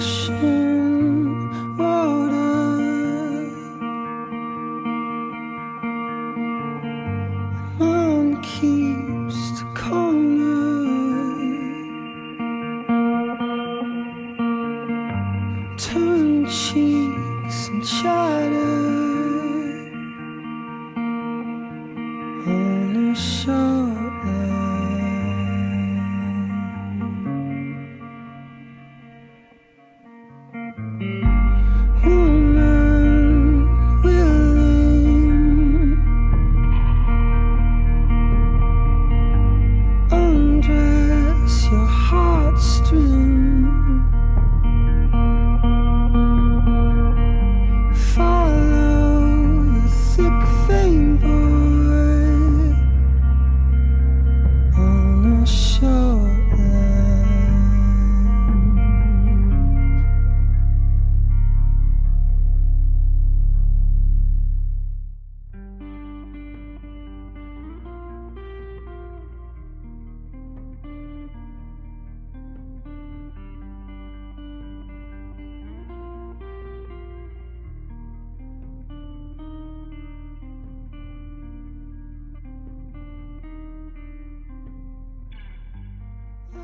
Rushing 生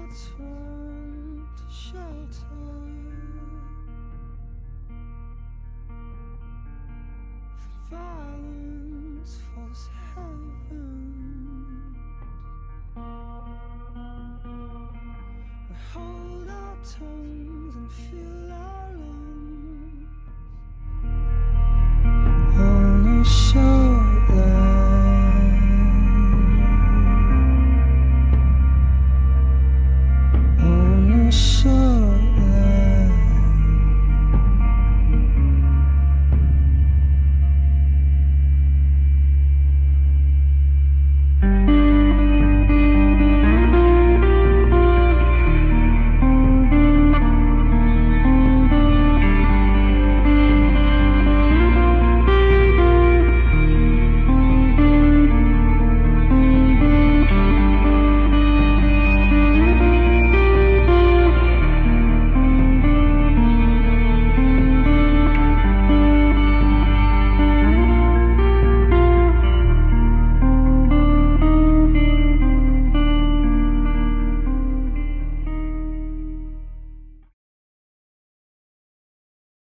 To shelter. Violence hold our tongues and feel our